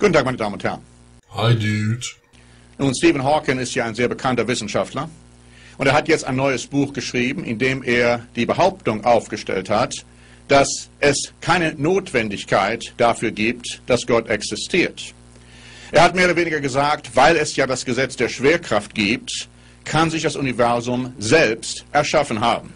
Guten Tag, meine Damen und Herren. Hi, Dude. Nun, Stephen Hawking ist ja ein sehr bekannter Wissenschaftler. Und er hat jetzt ein neues Buch geschrieben, in dem er die Behauptung aufgestellt hat, dass es keine Notwendigkeit dafür gibt, dass Gott existiert. Er hat mehr oder weniger gesagt, weil es ja das Gesetz der Schwerkraft gibt, kann sich das Universum selbst erschaffen haben.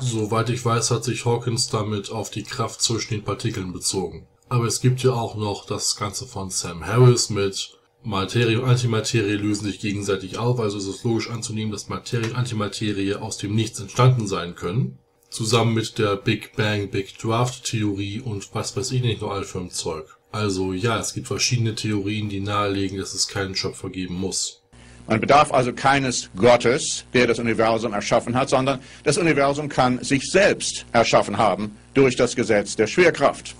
Soweit ich weiß, hat sich Hawkins damit auf die Kraft zwischen den Partikeln bezogen. Aber es gibt ja auch noch das Ganze von Sam Harris mit Materie und Antimaterie lösen sich gegenseitig auf, also ist es logisch anzunehmen, dass Materie und Antimaterie aus dem Nichts entstanden sein können. Zusammen mit der Big Bang, Big Draft Theorie und was weiß ich nicht noch all für ein Zeug. Also ja, es gibt verschiedene Theorien, die nahelegen, dass es keinen Schöpfer geben muss. Man bedarf also keines Gottes, der das Universum erschaffen hat, sondern das Universum kann sich selbst erschaffen haben durch das Gesetz der Schwerkraft.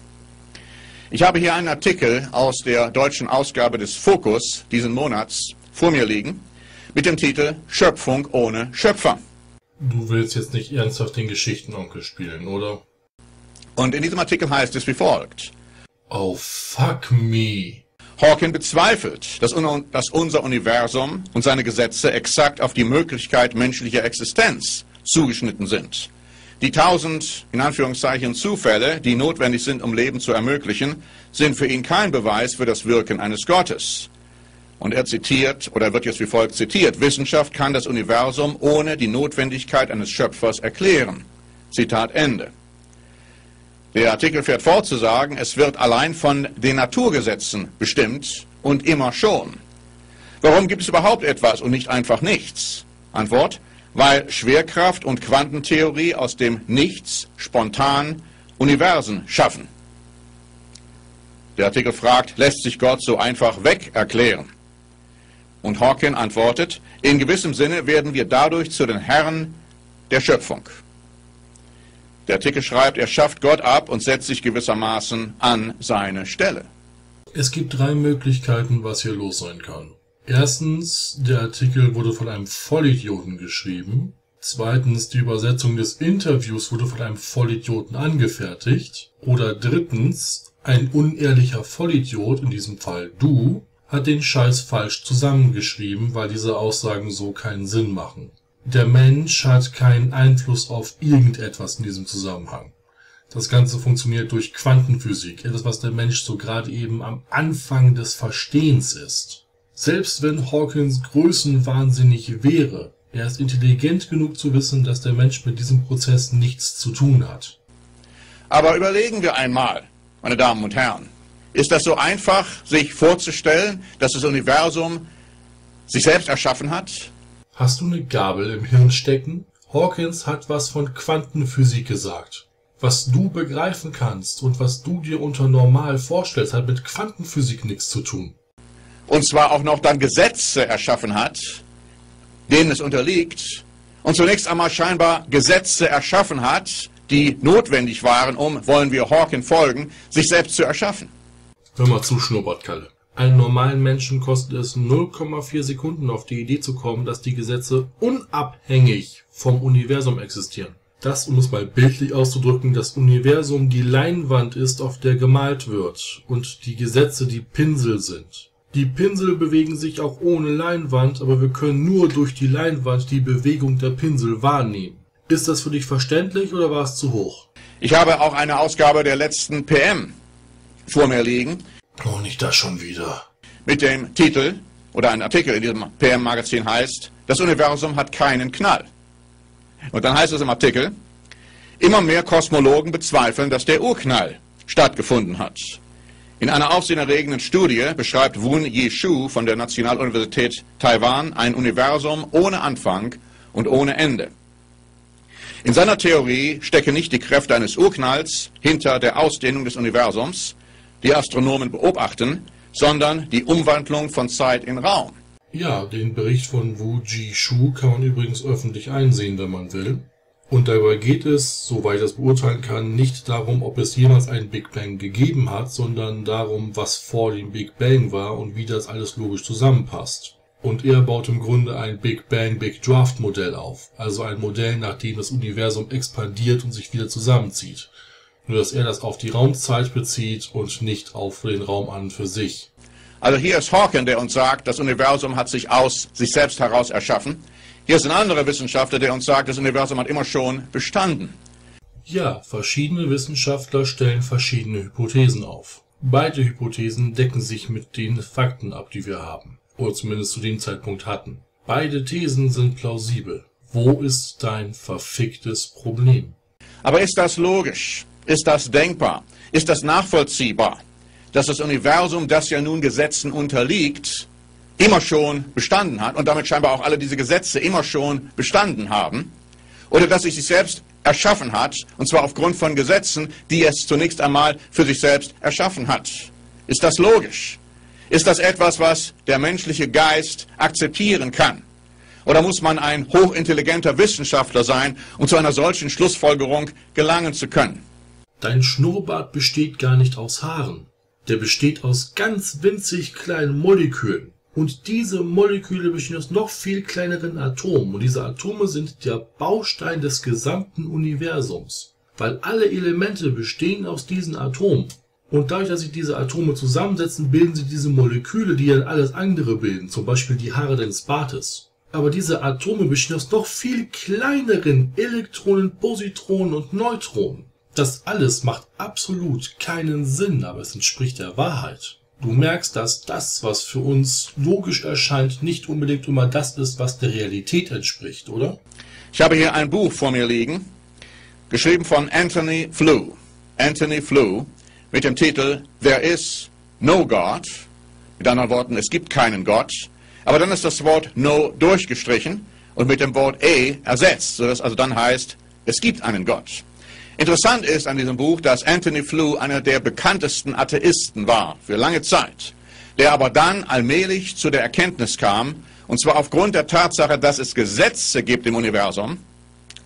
Ich habe hier einen Artikel aus der deutschen Ausgabe des Fokus diesen Monats vor mir liegen mit dem Titel Schöpfung ohne Schöpfer. Du willst jetzt nicht ernsthaft den Geschichtenonkel spielen, oder? Und in diesem Artikel heißt es wie folgt. Oh, fuck me. Hawking bezweifelt, dass, dass unser Universum und seine Gesetze exakt auf die Möglichkeit menschlicher Existenz zugeschnitten sind. Die tausend, in Anführungszeichen, Zufälle, die notwendig sind, um Leben zu ermöglichen, sind für ihn kein Beweis für das Wirken eines Gottes. Und er zitiert, oder wird jetzt wie folgt zitiert, Wissenschaft kann das Universum ohne die Notwendigkeit eines Schöpfers erklären. Zitat Ende. Der Artikel fährt fort zu sagen, es wird allein von den Naturgesetzen bestimmt und immer schon. Warum gibt es überhaupt etwas und nicht einfach nichts? Antwort, weil Schwerkraft und Quantentheorie aus dem Nichts spontan Universen schaffen. Der Artikel fragt, lässt sich Gott so einfach weg erklären? Und Hawking antwortet, in gewissem Sinne werden wir dadurch zu den Herren der Schöpfung. Der Artikel schreibt, er schafft Gott ab und setzt sich gewissermaßen an seine Stelle. Es gibt drei Möglichkeiten, was hier los sein kann. Erstens, der Artikel wurde von einem Vollidioten geschrieben. Zweitens, die Übersetzung des Interviews wurde von einem Vollidioten angefertigt. Oder drittens, ein unehrlicher Vollidiot, in diesem Fall du, hat den Scheiß falsch zusammengeschrieben, weil diese Aussagen so keinen Sinn machen. Der Mensch hat keinen Einfluss auf irgendetwas in diesem Zusammenhang. Das Ganze funktioniert durch Quantenphysik, etwas, was der Mensch so gerade eben am Anfang des Verstehens ist. Selbst wenn Hawkins größenwahnsinnig wäre, er ist intelligent genug zu wissen, dass der Mensch mit diesem Prozess nichts zu tun hat. Aber überlegen wir einmal, meine Damen und Herren, ist das so einfach, sich vorzustellen, dass das Universum sich selbst erschaffen hat? Hast du eine Gabel im Hirn stecken? Hawkins hat was von Quantenphysik gesagt. Was du begreifen kannst und was du dir unter normal vorstellst, hat mit Quantenphysik nichts zu tun. Und zwar auch noch dann Gesetze erschaffen hat, denen es unterliegt. Und zunächst einmal scheinbar Gesetze erschaffen hat, die notwendig waren, um, wollen wir Hawking folgen, sich selbst zu erschaffen. Hör mal zu, Schnurrbartkalle. Einen normalen Menschen kostet es 0,4 Sekunden auf die Idee zu kommen, dass die Gesetze unabhängig vom Universum existieren. Das, um es mal bildlich auszudrücken, das Universum die Leinwand ist, auf der gemalt wird und die Gesetze die Pinsel sind. Die Pinsel bewegen sich auch ohne Leinwand, aber wir können nur durch die Leinwand die Bewegung der Pinsel wahrnehmen. Ist das für dich verständlich oder war es zu hoch? Ich habe auch eine Ausgabe der letzten PM vor mir liegen Oh, nicht das schon wieder. Mit dem Titel oder ein Artikel in diesem PM-Magazin heißt, das Universum hat keinen Knall. Und dann heißt es im Artikel, immer mehr Kosmologen bezweifeln, dass der Urknall stattgefunden hat. In einer aufsehenerregenden Studie beschreibt Woon Ye-shu von der Nationaluniversität Taiwan ein Universum ohne Anfang und ohne Ende. In seiner Theorie stecken nicht die Kräfte eines Urknalls hinter der Ausdehnung des Universums, die Astronomen beobachten, sondern die Umwandlung von Zeit in Raum. Ja, den Bericht von Wu Ji-shu kann man übrigens öffentlich einsehen, wenn man will. Und dabei geht es, soweit ich das beurteilen kann, nicht darum, ob es jemals einen Big Bang gegeben hat, sondern darum, was vor dem Big Bang war und wie das alles logisch zusammenpasst. Und er baut im Grunde ein Big Bang Big Draft Modell auf, also ein Modell, nach dem das Universum expandiert und sich wieder zusammenzieht nur dass er das auf die Raumzeit bezieht und nicht auf den Raum an für sich. Also hier ist Hawking, der uns sagt, das Universum hat sich aus sich selbst heraus erschaffen. Hier ist ein anderer Wissenschaftler, der uns sagt, das Universum hat immer schon bestanden. Ja, verschiedene Wissenschaftler stellen verschiedene Hypothesen auf. Beide Hypothesen decken sich mit den Fakten ab, die wir haben. Oder zumindest zu dem Zeitpunkt hatten. Beide Thesen sind plausibel. Wo ist dein verficktes Problem? Aber ist das logisch? Ist das denkbar? Ist das nachvollziehbar? Dass das Universum, das ja nun Gesetzen unterliegt, immer schon bestanden hat und damit scheinbar auch alle diese Gesetze immer schon bestanden haben? Oder dass es sich selbst erschaffen hat, und zwar aufgrund von Gesetzen, die es zunächst einmal für sich selbst erschaffen hat. Ist das logisch? Ist das etwas, was der menschliche Geist akzeptieren kann? Oder muss man ein hochintelligenter Wissenschaftler sein, um zu einer solchen Schlussfolgerung gelangen zu können? Dein Schnurrbart besteht gar nicht aus Haaren. Der besteht aus ganz winzig kleinen Molekülen. Und diese Moleküle bestehen aus noch viel kleineren Atomen. Und diese Atome sind der Baustein des gesamten Universums. Weil alle Elemente bestehen aus diesen Atomen. Und dadurch, dass sich diese Atome zusammensetzen, bilden sie diese Moleküle, die dann alles andere bilden. Zum Beispiel die Haare deines Bartes. Aber diese Atome bestehen aus noch viel kleineren Elektronen, Positronen und Neutronen. Das alles macht absolut keinen Sinn, aber es entspricht der Wahrheit. Du merkst, dass das, was für uns logisch erscheint, nicht unbedingt immer das ist, was der Realität entspricht, oder? Ich habe hier ein Buch vor mir liegen, geschrieben von Anthony Flew. Anthony Flew mit dem Titel There is no God. Mit anderen Worten, es gibt keinen Gott. Aber dann ist das Wort no durchgestrichen und mit dem Wort e ersetzt, sodass also dann heißt, es gibt einen Gott. Interessant ist an diesem Buch, dass Anthony Flew einer der bekanntesten Atheisten war für lange Zeit, der aber dann allmählich zu der Erkenntnis kam, und zwar aufgrund der Tatsache, dass es Gesetze gibt im Universum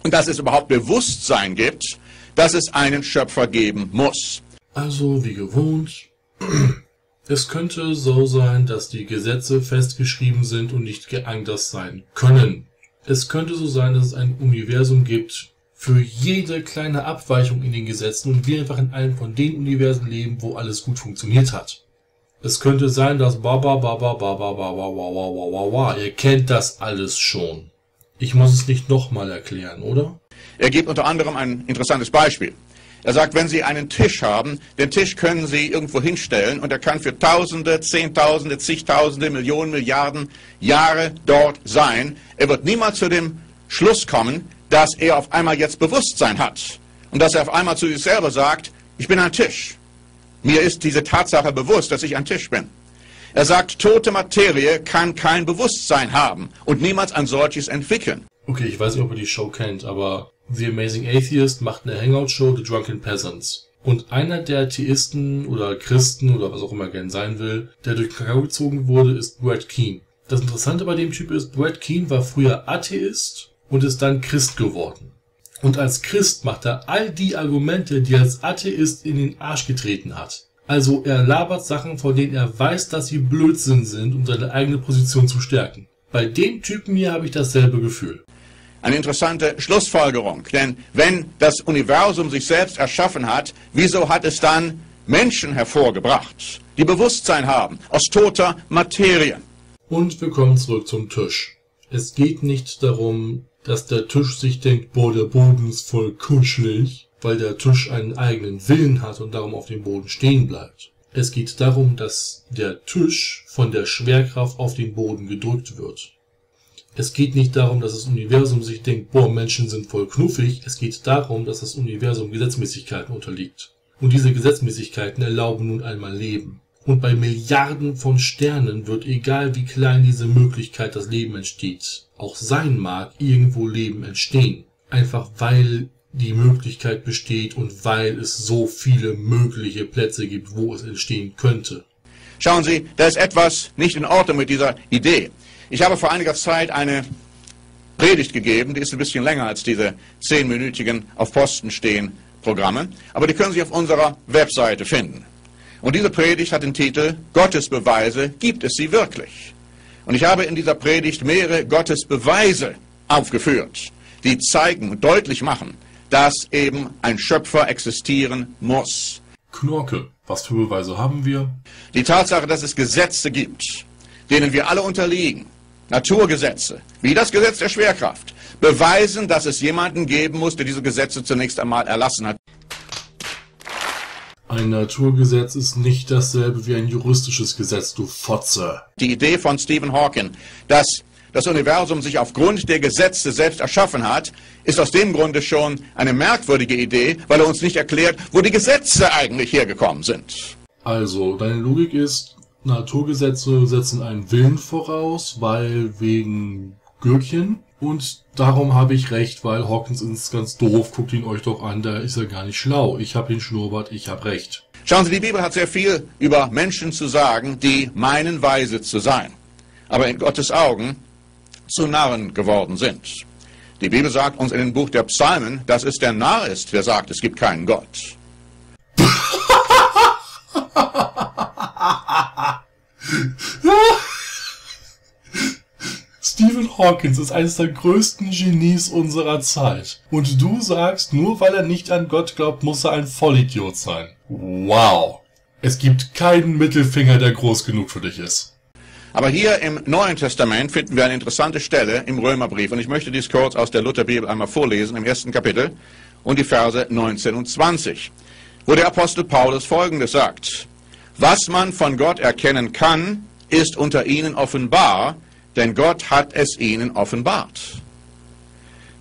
und dass es überhaupt Bewusstsein gibt, dass es einen Schöpfer geben muss. Also wie gewohnt, es könnte so sein, dass die Gesetze festgeschrieben sind und nicht anders sein können. Es könnte so sein, dass es ein Universum gibt, für jede kleine Abweichung in den Gesetzen und wir einfach in einem von den Universen leben, wo alles gut funktioniert hat. Es könnte sein, dass Baba Baba Baba Baba Baba Baba Baba Ihr kennt das alles schon. Ich muss es nicht nochmal erklären, oder? Er gibt unter anderem ein interessantes Beispiel. Er sagt, wenn Sie einen Tisch haben, den Tisch können Sie irgendwo hinstellen und er kann für Tausende, Zehntausende, zigtausende, Millionen, Milliarden Jahre dort sein. Er wird niemals zu dem Schluss kommen, dass er auf einmal jetzt Bewusstsein hat und dass er auf einmal zu sich selber sagt, ich bin ein Tisch. Mir ist diese Tatsache bewusst, dass ich ein Tisch bin. Er sagt, tote Materie kann kein Bewusstsein haben und niemals ein solches entwickeln. Okay, ich weiß nicht, ob ihr die Show kennt, aber The Amazing Atheist macht eine Hangout-Show, The Drunken Peasants. Und einer der Atheisten oder Christen oder was auch immer gern sein will, der durch Kakao gezogen wurde, ist Brad Keen. Das Interessante bei dem Typ ist, Brad Keen war früher Atheist und ist dann Christ geworden. Und als Christ macht er all die Argumente, die er als Atheist in den Arsch getreten hat. Also er labert Sachen, von denen er weiß, dass sie Blödsinn sind, um seine eigene Position zu stärken. Bei dem Typen hier habe ich dasselbe Gefühl. Eine interessante Schlussfolgerung, denn wenn das Universum sich selbst erschaffen hat, wieso hat es dann Menschen hervorgebracht, die Bewusstsein haben aus toter Materie? Und wir kommen zurück zum Tisch. Es geht nicht darum, dass der Tisch sich denkt, boah, der Boden ist voll kuschelig, weil der Tisch einen eigenen Willen hat und darum auf dem Boden stehen bleibt. Es geht darum, dass der Tisch von der Schwerkraft auf den Boden gedrückt wird. Es geht nicht darum, dass das Universum sich denkt, boah, Menschen sind voll knuffig. Es geht darum, dass das Universum Gesetzmäßigkeiten unterliegt. Und diese Gesetzmäßigkeiten erlauben nun einmal Leben. Und bei Milliarden von Sternen wird, egal wie klein diese Möglichkeit das Leben entsteht, auch sein mag, irgendwo Leben entstehen. Einfach weil die Möglichkeit besteht und weil es so viele mögliche Plätze gibt, wo es entstehen könnte. Schauen Sie, da ist etwas nicht in Ordnung mit dieser Idee. Ich habe vor einiger Zeit eine Predigt gegeben, die ist ein bisschen länger als diese zehnminütigen auf Posten stehen Programme, aber die können Sie auf unserer Webseite finden. Und diese Predigt hat den Titel Gottesbeweise, gibt es sie wirklich? Und ich habe in dieser Predigt mehrere Gottesbeweise aufgeführt, die zeigen und deutlich machen, dass eben ein Schöpfer existieren muss. Knorke. Was für Beweise haben wir? Die Tatsache, dass es Gesetze gibt, denen wir alle unterliegen, Naturgesetze, wie das Gesetz der Schwerkraft, beweisen, dass es jemanden geben muss, der diese Gesetze zunächst einmal erlassen hat. Ein Naturgesetz ist nicht dasselbe wie ein juristisches Gesetz, du Fotze. Die Idee von Stephen Hawking, dass das Universum sich aufgrund der Gesetze selbst erschaffen hat, ist aus dem Grunde schon eine merkwürdige Idee, weil er uns nicht erklärt, wo die Gesetze eigentlich hergekommen sind. Also, deine Logik ist, Naturgesetze setzen einen Willen voraus, weil wegen Gürkchen. Und darum habe ich recht, weil Hawkins ist ganz doof. Guckt ihn euch doch an, da ist er gar nicht schlau. Ich habe den Schnurrbart, ich habe recht. Schauen Sie, die Bibel hat sehr viel über Menschen zu sagen, die meinen weise zu sein, aber in Gottes Augen zu Narren geworden sind. Die Bibel sagt uns in dem Buch der Psalmen, dass es der Narr ist, wer sagt, es gibt keinen Gott. Stephen Hawkins ist eines der größten Genies unserer Zeit. Und du sagst, nur weil er nicht an Gott glaubt, muss er ein Vollidiot sein. Wow. Es gibt keinen Mittelfinger, der groß genug für dich ist. Aber hier im Neuen Testament finden wir eine interessante Stelle im Römerbrief. Und ich möchte dies kurz aus der Lutherbibel einmal vorlesen, im ersten Kapitel und die Verse 19 und 20, wo der Apostel Paulus Folgendes sagt. Was man von Gott erkennen kann, ist unter ihnen offenbar, denn Gott hat es ihnen offenbart.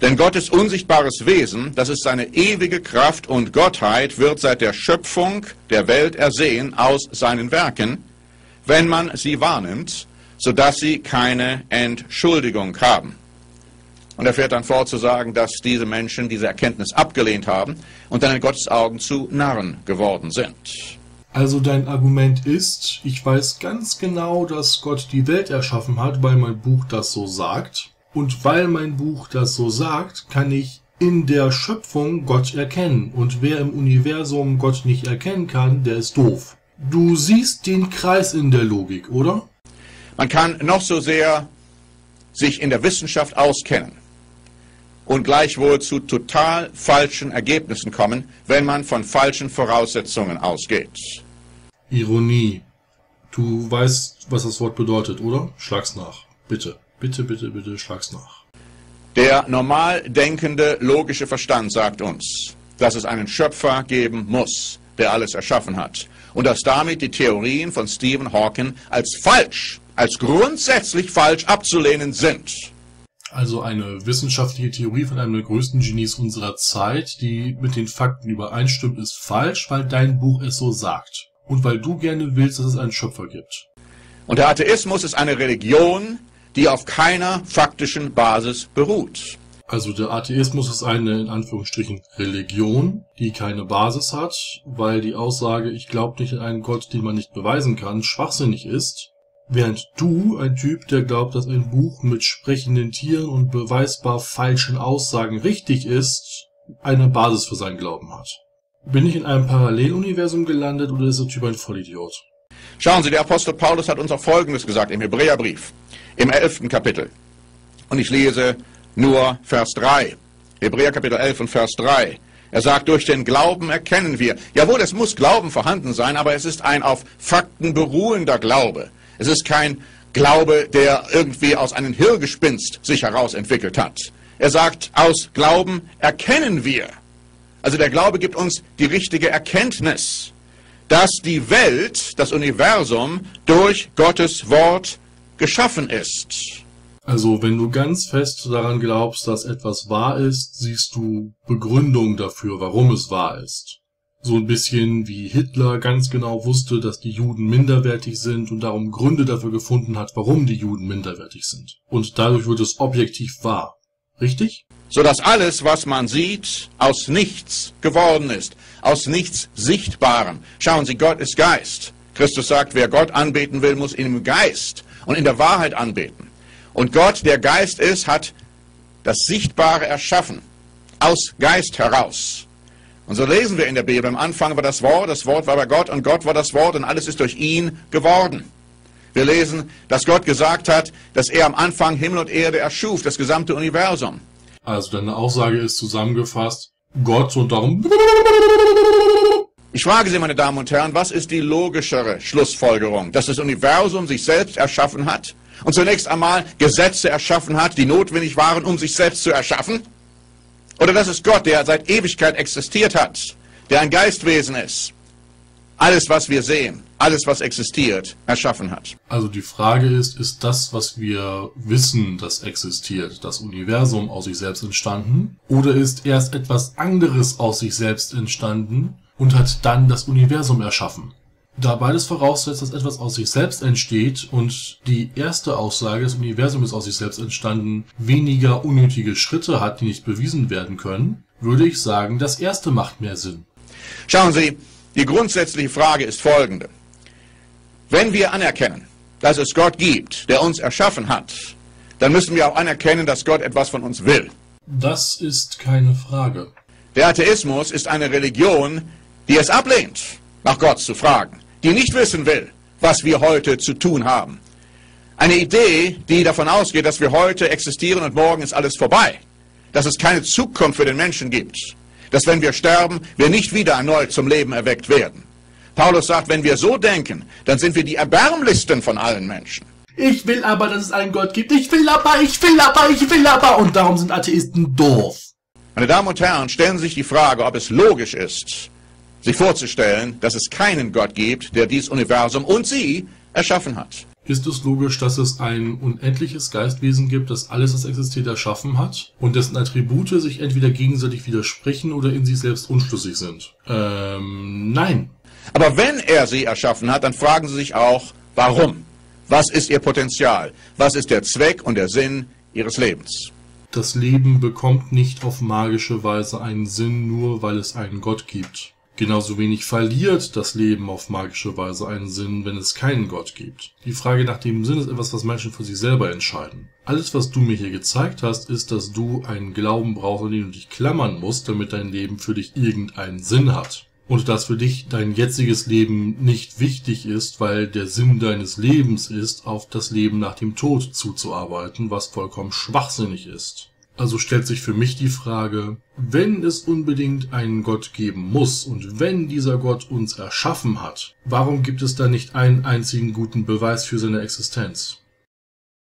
Denn Gottes unsichtbares Wesen, das ist seine ewige Kraft und Gottheit, wird seit der Schöpfung der Welt ersehen aus seinen Werken, wenn man sie wahrnimmt, sodass sie keine Entschuldigung haben. Und er fährt dann fort zu sagen, dass diese Menschen diese Erkenntnis abgelehnt haben und dann in Gottes Augen zu Narren geworden sind. Also dein Argument ist, ich weiß ganz genau, dass Gott die Welt erschaffen hat, weil mein Buch das so sagt. Und weil mein Buch das so sagt, kann ich in der Schöpfung Gott erkennen. Und wer im Universum Gott nicht erkennen kann, der ist doof. Du siehst den Kreis in der Logik, oder? Man kann noch so sehr sich in der Wissenschaft auskennen und gleichwohl zu total falschen Ergebnissen kommen, wenn man von falschen Voraussetzungen ausgeht. Ironie. Du weißt, was das Wort bedeutet, oder? Schlag's nach. Bitte, bitte, bitte, bitte, schlag's nach. Der normal denkende, logische Verstand sagt uns, dass es einen Schöpfer geben muss, der alles erschaffen hat. Und dass damit die Theorien von Stephen Hawking als falsch, als grundsätzlich falsch abzulehnen sind. Also eine wissenschaftliche Theorie von einem der größten Genies unserer Zeit, die mit den Fakten übereinstimmt, ist falsch, weil dein Buch es so sagt. Und weil du gerne willst, dass es einen Schöpfer gibt. Und der Atheismus ist eine Religion, die auf keiner faktischen Basis beruht. Also der Atheismus ist eine in Anführungsstrichen Religion, die keine Basis hat, weil die Aussage, ich glaube nicht an einen Gott, den man nicht beweisen kann, schwachsinnig ist. Während du, ein Typ, der glaubt, dass ein Buch mit sprechenden Tieren und beweisbar falschen Aussagen richtig ist, eine Basis für seinen Glauben hat. Bin ich in einem Paralleluniversum gelandet oder ist der Typ ein Vollidiot? Schauen Sie, der Apostel Paulus hat uns auch Folgendes gesagt im Hebräerbrief, im elften Kapitel. Und ich lese nur Vers 3. Hebräer Kapitel 11 und Vers 3. Er sagt, durch den Glauben erkennen wir. Jawohl, es muss Glauben vorhanden sein, aber es ist ein auf Fakten beruhender Glaube. Es ist kein Glaube, der irgendwie aus einem Hirngespinst sich heraus entwickelt hat. Er sagt, aus Glauben erkennen wir. Also der Glaube gibt uns die richtige Erkenntnis, dass die Welt, das Universum, durch Gottes Wort geschaffen ist. Also wenn du ganz fest daran glaubst, dass etwas wahr ist, siehst du Begründung dafür, warum es wahr ist. So ein bisschen wie Hitler ganz genau wusste, dass die Juden minderwertig sind und darum Gründe dafür gefunden hat, warum die Juden minderwertig sind. Und dadurch wird es objektiv wahr. Richtig? so dass alles, was man sieht, aus nichts geworden ist, aus nichts Sichtbarem. Schauen Sie, Gott ist Geist. Christus sagt, wer Gott anbeten will, muss ihn im Geist und in der Wahrheit anbeten. Und Gott, der Geist ist, hat das Sichtbare erschaffen, aus Geist heraus. Und so lesen wir in der Bibel, am Anfang war das Wort, das Wort war bei Gott und Gott war das Wort und alles ist durch ihn geworden. Wir lesen, dass Gott gesagt hat, dass er am Anfang Himmel und Erde erschuf, das gesamte Universum. Also deine Aussage ist zusammengefasst, Gott und darum Ich frage Sie, meine Damen und Herren, was ist die logischere Schlussfolgerung? Dass das Universum sich selbst erschaffen hat und zunächst einmal Gesetze erschaffen hat, die notwendig waren, um sich selbst zu erschaffen? Oder dass es Gott, der seit Ewigkeit existiert hat, der ein Geistwesen ist, alles, was wir sehen, alles, was existiert, erschaffen hat. Also die Frage ist, ist das, was wir wissen, das existiert, das Universum aus sich selbst entstanden? Oder ist erst etwas anderes aus sich selbst entstanden und hat dann das Universum erschaffen? Da beides voraussetzt, dass etwas aus sich selbst entsteht und die erste Aussage, das Universum ist aus sich selbst entstanden, weniger unnötige Schritte hat, die nicht bewiesen werden können, würde ich sagen, das erste macht mehr Sinn. Schauen Sie, die grundsätzliche Frage ist folgende. Wenn wir anerkennen, dass es Gott gibt, der uns erschaffen hat, dann müssen wir auch anerkennen, dass Gott etwas von uns will. Das ist keine Frage. Der Atheismus ist eine Religion, die es ablehnt, nach Gott zu fragen, die nicht wissen will, was wir heute zu tun haben. Eine Idee, die davon ausgeht, dass wir heute existieren und morgen ist alles vorbei, dass es keine Zukunft für den Menschen gibt, dass wenn wir sterben, wir nicht wieder erneut zum Leben erweckt werden. Paulus sagt, wenn wir so denken, dann sind wir die erbärmlichsten von allen Menschen. Ich will aber, dass es einen Gott gibt. Ich will aber, ich will aber, ich will aber. Und darum sind Atheisten doof. Meine Damen und Herren, stellen Sie sich die Frage, ob es logisch ist, sich vorzustellen, dass es keinen Gott gibt, der dieses Universum und Sie erschaffen hat. Ist es logisch, dass es ein unendliches Geistwesen gibt, das alles, was existiert, erschaffen hat und dessen Attribute sich entweder gegenseitig widersprechen oder in sich selbst unschlüssig sind? Ähm, nein. Aber wenn er sie erschaffen hat, dann fragen Sie sich auch, warum? Was ist Ihr Potenzial? Was ist der Zweck und der Sinn Ihres Lebens? Das Leben bekommt nicht auf magische Weise einen Sinn, nur weil es einen Gott gibt. Genauso wenig verliert das Leben auf magische Weise einen Sinn, wenn es keinen Gott gibt. Die Frage nach dem Sinn ist etwas, was Menschen für sich selber entscheiden. Alles, was du mir hier gezeigt hast, ist, dass du einen Glauben brauchst, an den du dich klammern musst, damit dein Leben für dich irgendeinen Sinn hat. Und dass für dich dein jetziges Leben nicht wichtig ist, weil der Sinn deines Lebens ist, auf das Leben nach dem Tod zuzuarbeiten, was vollkommen schwachsinnig ist. Also stellt sich für mich die Frage, wenn es unbedingt einen Gott geben muss und wenn dieser Gott uns erschaffen hat, warum gibt es da nicht einen einzigen guten Beweis für seine Existenz?